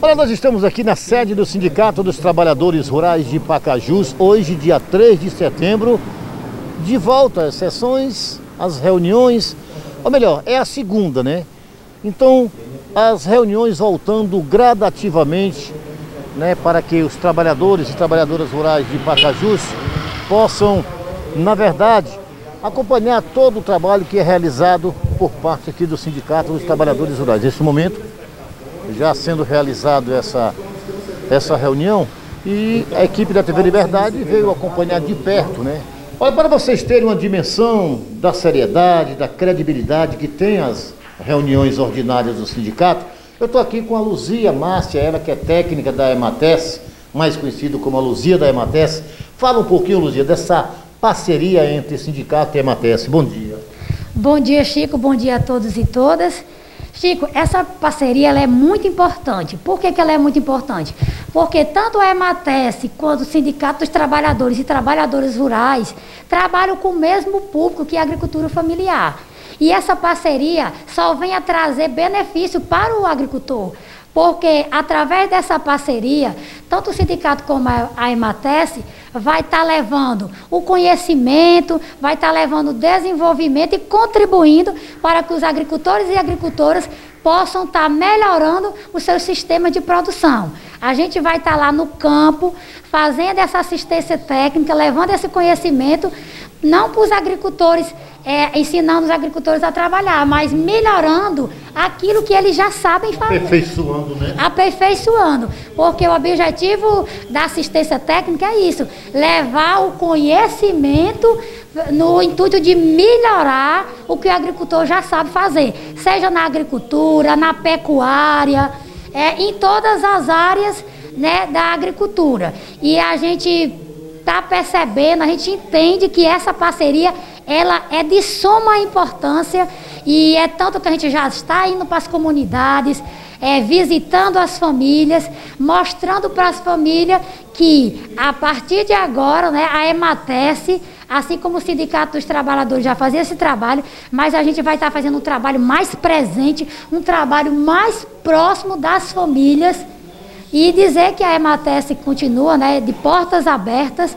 Olha, nós estamos aqui na sede do Sindicato dos Trabalhadores Rurais de Pacajus, hoje, dia 3 de setembro, de volta às sessões, às reuniões, ou melhor, é a segunda, né? Então, as reuniões voltando gradativamente, né, para que os trabalhadores e trabalhadoras rurais de Pacajus possam, na verdade, acompanhar todo o trabalho que é realizado por parte aqui do Sindicato dos Trabalhadores Rurais. Nesse momento, já sendo realizado essa, essa reunião e a equipe da TV Liberdade veio acompanhar de perto, né? Olha, para vocês terem uma dimensão da seriedade, da credibilidade que tem as reuniões ordinárias do sindicato, eu estou aqui com a Luzia Márcia, ela que é técnica da Emates, mais conhecido como a Luzia da Emates. Fala um pouquinho, Luzia, dessa parceria entre sindicato e Emates. Bom dia. Bom dia, Chico. Bom dia a todos e todas. Chico, essa parceria é muito importante. Por que, que ela é muito importante? Porque tanto a EMATES quanto o Sindicato dos Trabalhadores e Trabalhadoras Rurais trabalham com o mesmo público que a agricultura familiar. E essa parceria só vem a trazer benefício para o agricultor. Porque através dessa parceria, tanto o sindicato como a EMATES vai estar tá levando o conhecimento, vai estar tá levando o desenvolvimento e contribuindo para que os agricultores e agricultoras possam estar tá melhorando o seu sistema de produção. A gente vai estar lá no campo, fazendo essa assistência técnica, levando esse conhecimento, não para os agricultores é, ensinando os agricultores a trabalhar, mas melhorando aquilo que eles já sabem fazer. Aperfeiçoando, né? Aperfeiçoando. Porque o objetivo da assistência técnica é isso: levar o conhecimento no intuito de melhorar o que o agricultor já sabe fazer, seja na agricultura, na pecuária, é, em todas as áreas né, da agricultura. E a gente está percebendo, a gente entende que essa parceria ela é de suma importância e é tanto que a gente já está indo para as comunidades, é, visitando as famílias, mostrando para as famílias que a partir de agora, né, a EMATES, assim como o Sindicato dos Trabalhadores já fazia esse trabalho, mas a gente vai estar fazendo um trabalho mais presente, um trabalho mais próximo das famílias e dizer que a EMATES continua né, de portas abertas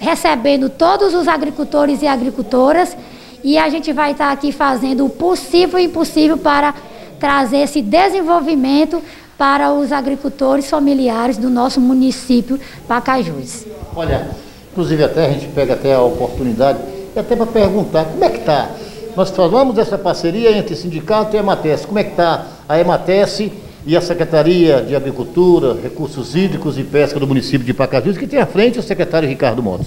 recebendo todos os agricultores e agricultoras e a gente vai estar aqui fazendo o possível e impossível para trazer esse desenvolvimento para os agricultores familiares do nosso município Pacajus. Olha, inclusive até a gente pega até a oportunidade até para perguntar como é que está. Nós falamos dessa parceria entre sindicato e a EMATES. Como é que está a EMATES e a Secretaria de Agricultura, Recursos Hídricos e Pesca do município de Pacajus, que tem à frente o secretário Ricardo Motos.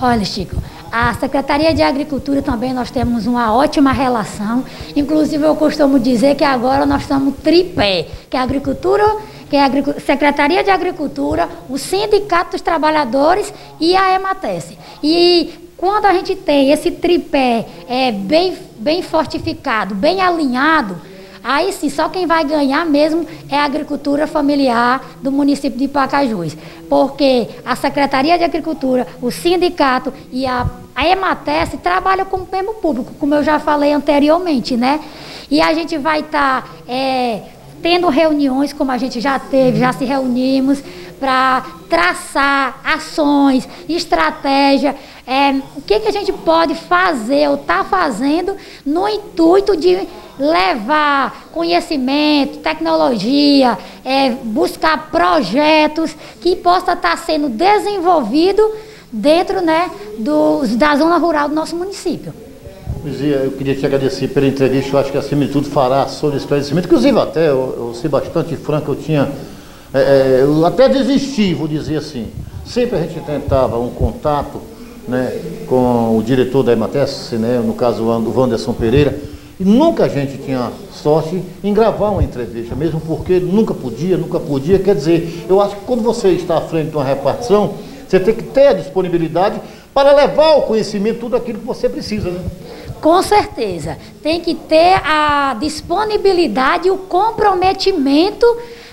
Olha, Chico, a Secretaria de Agricultura também nós temos uma ótima relação. Inclusive, eu costumo dizer que agora nós estamos tripé, que é a agricultura, que é a Secretaria de Agricultura, o Sindicato dos Trabalhadores e a EMATES. E quando a gente tem esse tripé é, bem, bem fortificado, bem alinhado, Aí sim, só quem vai ganhar mesmo é a agricultura familiar do município de Pacajus. Porque a Secretaria de Agricultura, o sindicato e a, a EMATES trabalham com o mesmo público, como eu já falei anteriormente, né? E a gente vai estar tá, é, tendo reuniões, como a gente já teve, já se reunimos, para traçar ações, estratégia, é, o que, que a gente pode fazer ou está fazendo no intuito de levar conhecimento, tecnologia, é, buscar projetos que possa estar tá sendo desenvolvido dentro né, do, da zona rural do nosso município. Luzia, eu queria te agradecer pela entrevista, eu acho que acima de tudo fará sobre esclarecimento, inclusive até eu, eu ser bastante franco, eu tinha, é, é, eu até desisti, vou dizer assim, sempre a gente tentava um contato né, com o diretor da EMATES, né, no caso o Wanderson Pereira, e nunca a gente tinha sorte em gravar uma entrevista, mesmo porque nunca podia, nunca podia. Quer dizer, eu acho que quando você está à frente de uma repartição, você tem que ter a disponibilidade para levar o conhecimento, tudo aquilo que você precisa, né? Com certeza. Tem que ter a disponibilidade e o comprometimento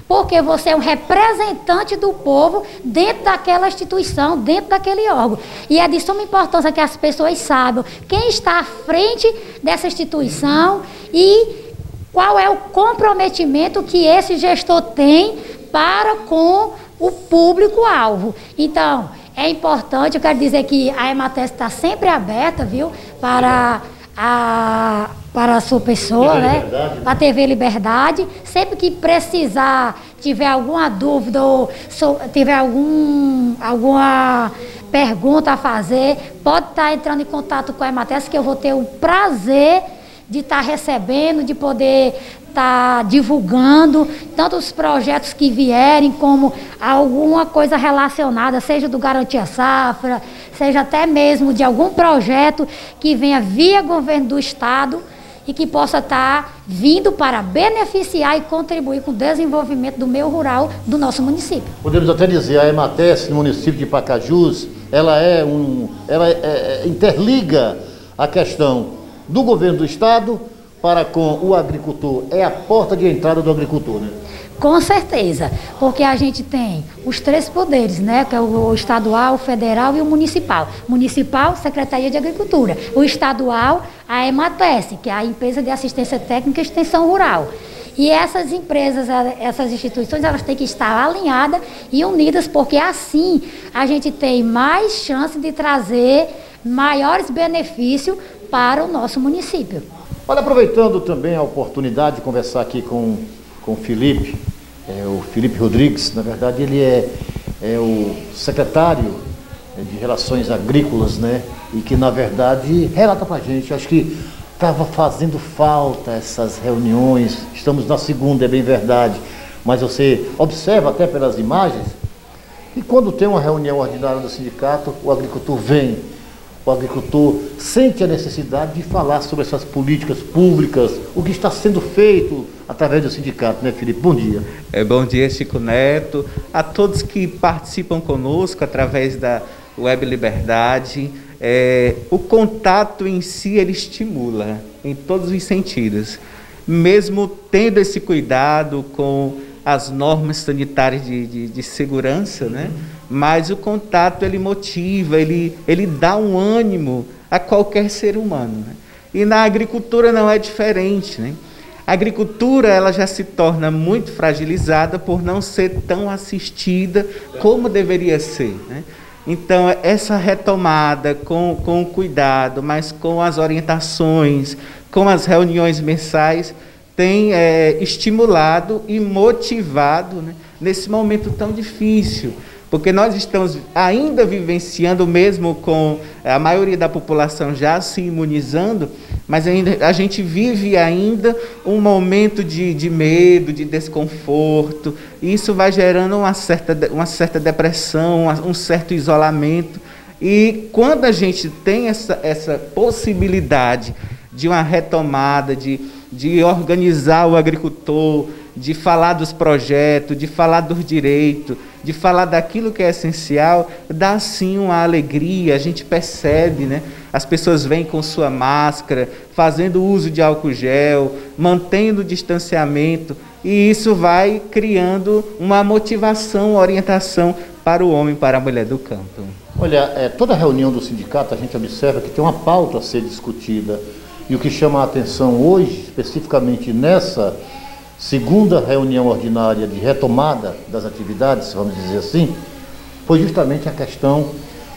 porque você é um representante do povo dentro daquela instituição, dentro daquele órgão. E é de suma importância que as pessoas saibam quem está à frente dessa instituição e qual é o comprometimento que esse gestor tem para com o público-alvo. Então, é importante, eu quero dizer que a Emates está sempre aberta, viu, para a, para a sua pessoa, TV né? Liberdade. Para a TV Liberdade. Sempre que precisar, tiver alguma dúvida ou tiver algum, alguma pergunta a fazer, pode estar tá entrando em contato com a Emates, que eu vou ter o prazer de estar tá recebendo, de poder estar tá divulgando tanto os projetos que vierem, como alguma coisa relacionada, seja do Garantia Safra, seja até mesmo de algum projeto que venha via governo do Estado e que possa estar tá vindo para beneficiar e contribuir com o desenvolvimento do meio rural do nosso município. Podemos até dizer, a EMATES no município de Pacajus, ela é um, ela é, é, interliga a questão do governo do estado para com o agricultor. É a porta de entrada do agricultor, né? Com certeza, porque a gente tem os três poderes, né? Que é o estadual, o federal e o municipal. Municipal, Secretaria de Agricultura. O estadual, a EMATES, que é a Empresa de Assistência Técnica e Extensão Rural. E essas empresas, essas instituições, elas têm que estar alinhadas e unidas, porque assim a gente tem mais chance de trazer maiores benefícios para o nosso município. Olha, aproveitando também a oportunidade de conversar aqui com, com o Felipe, é, o Felipe Rodrigues, na verdade ele é, é o secretário de Relações Agrícolas, né? E que na verdade relata para a gente, acho que estava fazendo falta essas reuniões, estamos na segunda, é bem verdade, mas você observa até pelas imagens, e quando tem uma reunião ordinária do sindicato, o agricultor vem, o agricultor sente a necessidade de falar sobre essas políticas públicas, o que está sendo feito através do sindicato, né, Felipe? Bom dia. É, bom dia, Chico Neto, a todos que participam conosco através da Web Liberdade. É, o contato em si ele estimula em todos os sentidos, mesmo tendo esse cuidado com as normas sanitárias de, de, de segurança, né? mas o contato ele motiva, ele, ele dá um ânimo a qualquer ser humano. Né? E na agricultura não é diferente. Né? A agricultura ela já se torna muito fragilizada por não ser tão assistida como deveria ser. Né? Então, essa retomada com, com cuidado, mas com as orientações, com as reuniões mensais, tem é, estimulado e motivado né, nesse momento tão difícil porque nós estamos ainda vivenciando, mesmo com a maioria da população já se imunizando, mas ainda, a gente vive ainda um momento de, de medo, de desconforto, e isso vai gerando uma certa, uma certa depressão, um certo isolamento. E quando a gente tem essa, essa possibilidade de uma retomada, de, de organizar o agricultor, de falar dos projetos, de falar dos direitos, de falar daquilo que é essencial, dá sim uma alegria, a gente percebe, né? As pessoas vêm com sua máscara, fazendo uso de álcool gel, mantendo o distanciamento, e isso vai criando uma motivação, orientação para o homem, para a mulher do campo. Olha, é, toda reunião do sindicato a gente observa que tem uma pauta a ser discutida. E o que chama a atenção hoje, especificamente nessa segunda reunião ordinária de retomada das atividades, vamos dizer assim, foi justamente a questão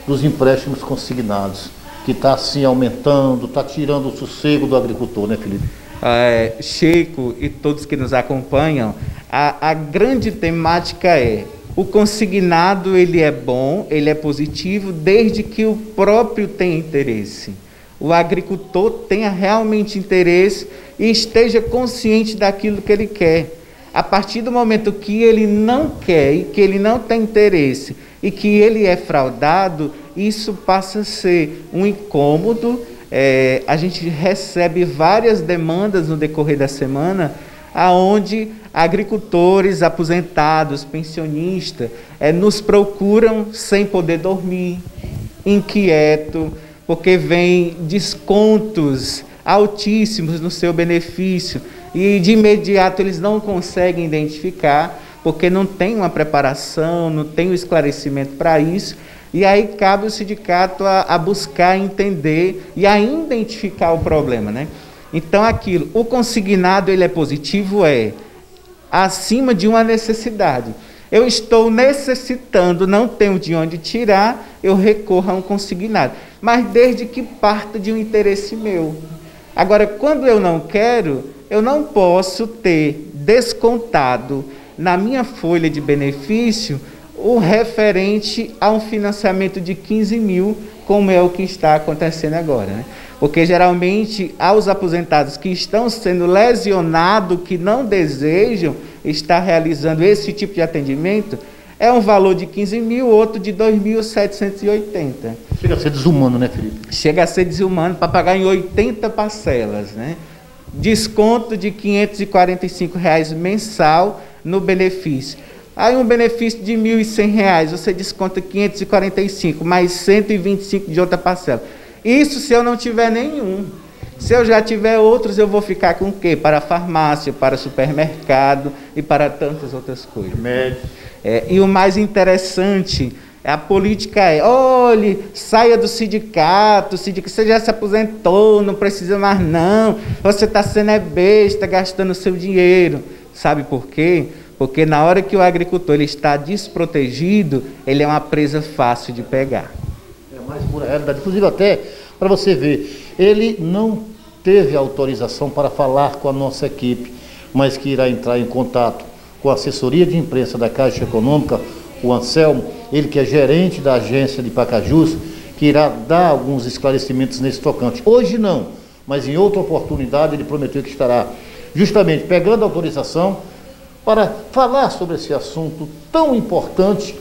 dos empréstimos consignados, que está assim aumentando, está tirando o sossego do agricultor, né, Felipe? É, Chico e todos que nos acompanham, a, a grande temática é o consignado ele é bom, ele é positivo, desde que o próprio tenha interesse o agricultor tenha realmente interesse e esteja consciente daquilo que ele quer. A partir do momento que ele não quer e que ele não tem interesse e que ele é fraudado, isso passa a ser um incômodo. É, a gente recebe várias demandas no decorrer da semana, aonde agricultores aposentados, pensionistas, é, nos procuram sem poder dormir, inquieto, porque vem descontos altíssimos no seu benefício e de imediato eles não conseguem identificar porque não tem uma preparação, não tem o um esclarecimento para isso. E aí cabe o sindicato a, a, buscar entender e a identificar o problema, né? Então aquilo, o consignado ele é positivo é acima de uma necessidade. Eu estou necessitando, não tenho de onde tirar, eu recorro a um consignado. Mas desde que parta de um interesse meu. Agora, quando eu não quero, eu não posso ter descontado na minha folha de benefício o referente a um financiamento de 15 mil, como é o que está acontecendo agora. Né? Porque geralmente aos aposentados que estão sendo lesionados, que não desejam estar realizando esse tipo de atendimento, é um valor de 15 mil, outro de 2.780. Chega a ser desumano, né, Felipe? Chega a ser desumano para pagar em 80 parcelas, né? Desconto de 545 reais mensal no benefício. Aí um benefício de R$ 1.100, você desconta 545, mais 125 de outra parcela. Isso se eu não tiver nenhum. Se eu já tiver outros, eu vou ficar com o quê? Para farmácia, para supermercado e para tantas outras coisas. É, e o mais interessante é a política é, olhe, saia do sindicato, sindicato, você já se aposentou, não precisa mais não, você está sendo é besta, gastando seu dinheiro. Sabe por quê? Porque na hora que o agricultor ele está desprotegido, ele é uma presa fácil de pegar. É mais pura realidade. Inclusive até, para você ver, ele não teve autorização para falar com a nossa equipe, mas que irá entrar em contato com a assessoria de imprensa da Caixa Econômica, o Anselmo, ele que é gerente da agência de Pacajus, que irá dar alguns esclarecimentos nesse tocante. Hoje não, mas em outra oportunidade ele prometeu que estará justamente pegando autorização para falar sobre esse assunto tão importante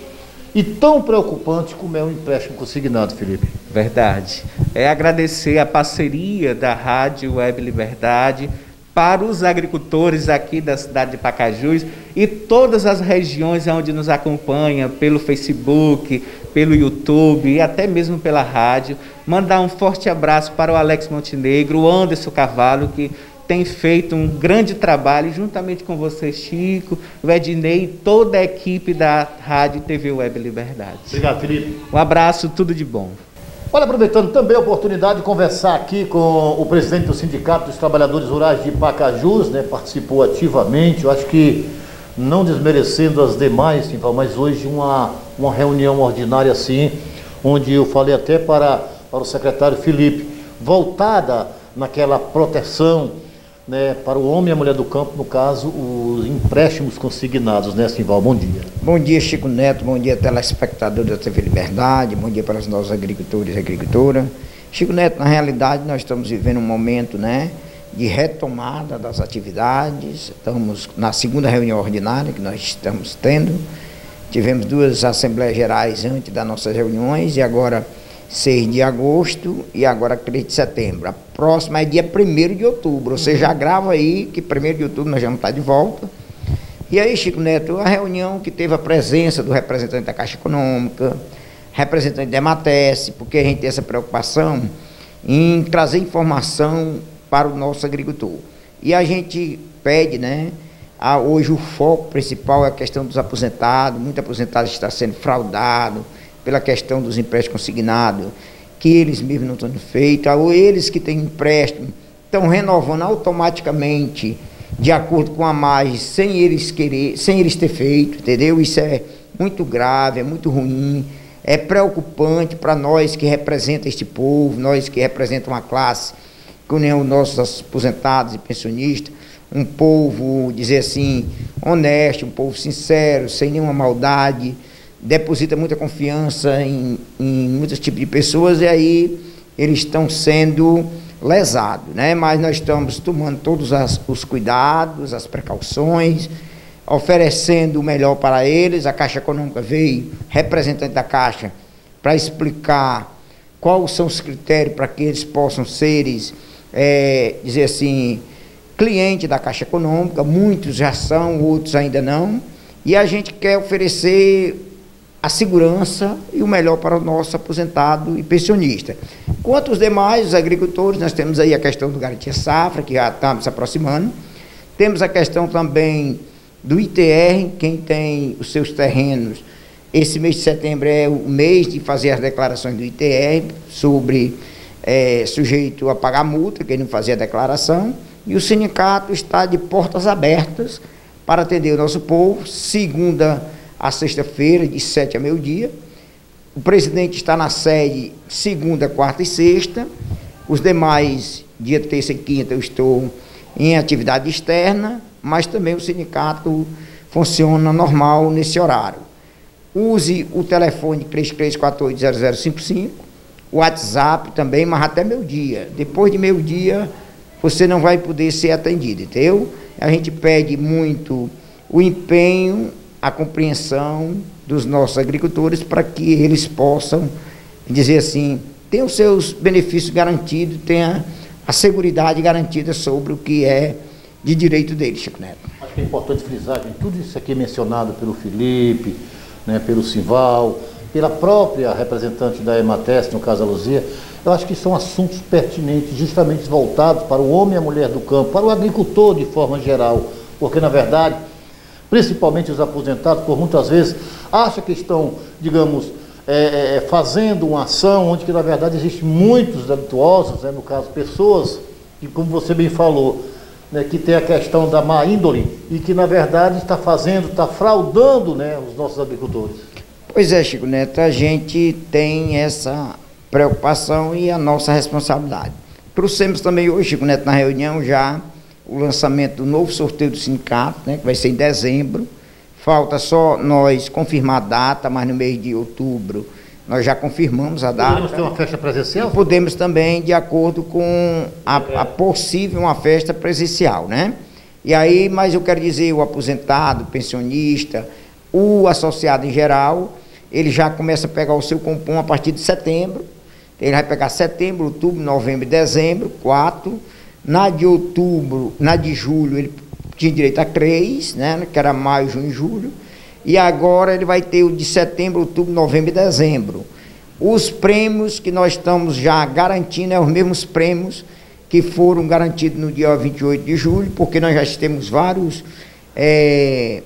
e tão preocupante como é o empréstimo consignado, Felipe. Verdade. É agradecer a parceria da Rádio Web Liberdade para os agricultores aqui da cidade de Pacajus e todas as regiões onde nos acompanha pelo Facebook, pelo YouTube e até mesmo pela rádio. Mandar um forte abraço para o Alex Montenegro, o Anderson Carvalho, que tem feito um grande trabalho juntamente com você, Chico, o Ednei e toda a equipe da Rádio TV Web Liberdade. Obrigado, Felipe. Um abraço, tudo de bom. Olha, aproveitando também a oportunidade de conversar aqui com o presidente do Sindicato dos Trabalhadores Rurais de Pacajus, né? Participou ativamente, eu acho que não desmerecendo as demais, mas hoje uma, uma reunião ordinária assim, onde eu falei até para, para o secretário Felipe, voltada naquela proteção né, para o homem e a mulher do campo, no caso, os empréstimos consignados, né, Simval? Bom dia. Bom dia, Chico Neto, bom dia, telespectador da TV Liberdade, bom dia para os nossos agricultores e agricultoras. Chico Neto, na realidade, nós estamos vivendo um momento, né, de retomada das atividades, estamos na segunda reunião ordinária que nós estamos tendo, tivemos duas assembleias gerais antes das nossas reuniões e agora 6 de agosto e agora 3 de setembro. A próxima é dia 1 de outubro. Você já grava aí que 1 de outubro nós vamos estar de volta. E aí, Chico Neto, a reunião que teve a presença do representante da Caixa Econômica, representante da EMATES, porque a gente tem essa preocupação em trazer informação para o nosso agricultor. E a gente pede, né? A, hoje o foco principal é a questão dos aposentados, muito aposentado está sendo fraudado pela questão dos empréstimos consignados, que eles mesmos não estão feitos, ou eles que têm empréstimo estão renovando automaticamente de acordo com a margem, sem eles querer, sem eles ter feito, entendeu? Isso é muito grave, é muito ruim, é preocupante para nós que representam este povo, nós que representamos uma classe, que nem os nossos aposentados e pensionistas, um povo, dizer assim, honesto, um povo sincero, sem nenhuma maldade, deposita muita confiança em, em muitos tipos de pessoas e aí eles estão sendo lesados, né? Mas nós estamos tomando todos as, os cuidados, as precauções, oferecendo o melhor para eles. A Caixa Econômica veio, representante da Caixa, para explicar quais são os critérios para que eles possam ser, é, dizer assim, cliente da Caixa Econômica. Muitos já são, outros ainda não. E a gente quer oferecer a segurança e o melhor para o nosso aposentado e pensionista. Quanto os demais, os agricultores, nós temos aí a questão do Garantia Safra, que já estamos se aproximando. Temos a questão também do ITR, quem tem os seus terrenos. Esse mês de setembro é o mês de fazer as declarações do ITR sobre é, sujeito a pagar multa, quem não fazia a declaração. E o sindicato está de portas abertas para atender o nosso povo, segunda a sexta-feira, de sete a meio-dia. O presidente está na sede segunda, quarta e sexta. Os demais, dia terça e quinta, eu estou em atividade externa, mas também o sindicato funciona normal nesse horário. Use o telefone 33480055, o WhatsApp também, mas até meio-dia. Depois de meio-dia, você não vai poder ser atendido, entendeu? A gente pede muito o empenho, a compreensão dos nossos agricultores para que eles possam dizer assim, tenham os seus benefícios garantidos, tenha a segurança garantida sobre o que é de direito deles, Chico Neto. Acho que é importante frisar que tudo isso aqui mencionado pelo Felipe, né, pelo Simval, pela própria representante da Emates, no caso a Luzia, eu acho que são assuntos pertinentes, justamente voltados para o homem e a mulher do campo, para o agricultor de forma geral, porque na verdade, principalmente os aposentados, por muitas vezes, acham que estão, digamos, é, é, é, fazendo uma ação onde que na verdade existem muitos delituosos, né, no caso pessoas que, como você bem falou, né, que tem a questão da má índole e que na verdade está fazendo, está fraudando né, os nossos agricultores. Pois é, Chico Neto, a gente tem essa preocupação e a nossa responsabilidade. Trouxemos também hoje, Chico Neto, na reunião já o lançamento do novo sorteio do sindicato, né, que vai ser em dezembro. Falta só nós confirmar a data, mas no mês de outubro nós já confirmamos a data. Podemos ter uma festa presencial? Podemos também, de acordo com a, a possível uma festa presencial, né? E aí, mas eu quero dizer, o aposentado, o pensionista, o associado em geral, ele já começa a pegar o seu compom a partir de setembro. Ele vai pegar setembro, outubro, novembro e dezembro, quatro. Na de outubro, na de julho, ele tinha direito a três, né? Que era maio, junho e julho e agora ele vai ter o de setembro, outubro, novembro e dezembro. Os prêmios que nós estamos já garantindo é os mesmos prêmios que foram garantidos no dia 28 de julho, porque nós já temos vários é,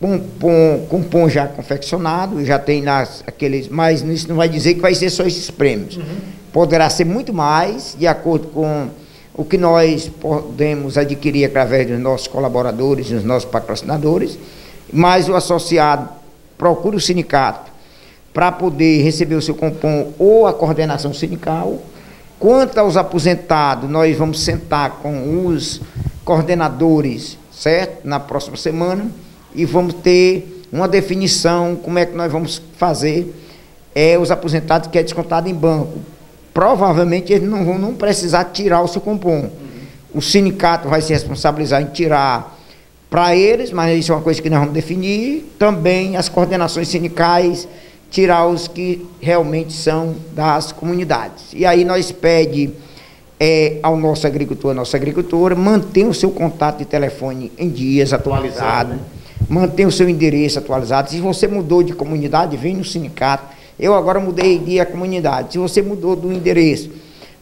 com já confeccionado, já tem nas, aqueles, mas isso não vai dizer que vai ser só esses prêmios. Uhum. Poderá ser muito mais, de acordo com o que nós podemos adquirir através dos nossos colaboradores dos nossos patrocinadores mas o associado procura o sindicato para poder receber o seu compom ou a coordenação sindical. Quanto aos aposentados, nós vamos sentar com os coordenadores, certo? Na próxima semana e vamos ter uma definição como é que nós vamos fazer é, os aposentados que é descontado em banco. Provavelmente eles não vão não precisar tirar o seu compom. O sindicato vai se responsabilizar em tirar para eles, mas isso é uma coisa que nós vamos definir. Também as coordenações sindicais, tirar os que realmente são das comunidades. E aí nós pede é, ao nosso agricultor, à nossa agricultora, manter o seu contato de telefone em dias atualizado, né? manter o seu endereço atualizado. Se você mudou de comunidade, vem no sindicato. Eu agora mudei de comunidade. Se você mudou do endereço,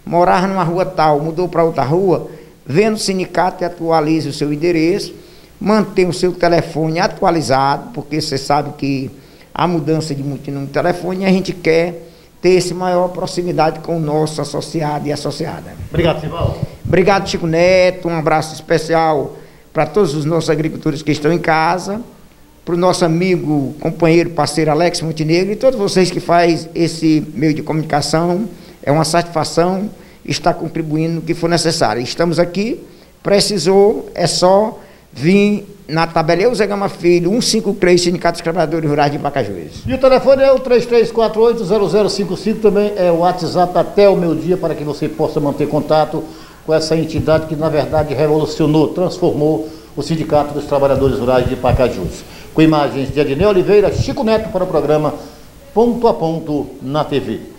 morar numa rua tal, mudou para outra rua, vem no sindicato e atualize o seu endereço manter o seu telefone atualizado, porque você sabe que a mudança de multinúmero de telefone a gente quer ter essa maior proximidade com o nosso associado e associada. Obrigado, Sival. Obrigado, Chico Neto. Um abraço especial para todos os nossos agricultores que estão em casa, para o nosso amigo, companheiro, parceiro Alex Montenegro e todos vocês que fazem esse meio de comunicação. É uma satisfação estar contribuindo no que for necessário. Estamos aqui, precisou, é só vim na tabela Zé Gama Filho, 153, Sindicato dos Trabalhadores Rurais de Pacajus. E o telefone é o 3348-0055, também é o WhatsApp até o meu dia, para que você possa manter contato com essa entidade que, na verdade, revolucionou, transformou o Sindicato dos Trabalhadores Rurais de Pacajus. Com imagens de Adnei Oliveira, Chico Neto para o programa Ponto a Ponto na TV.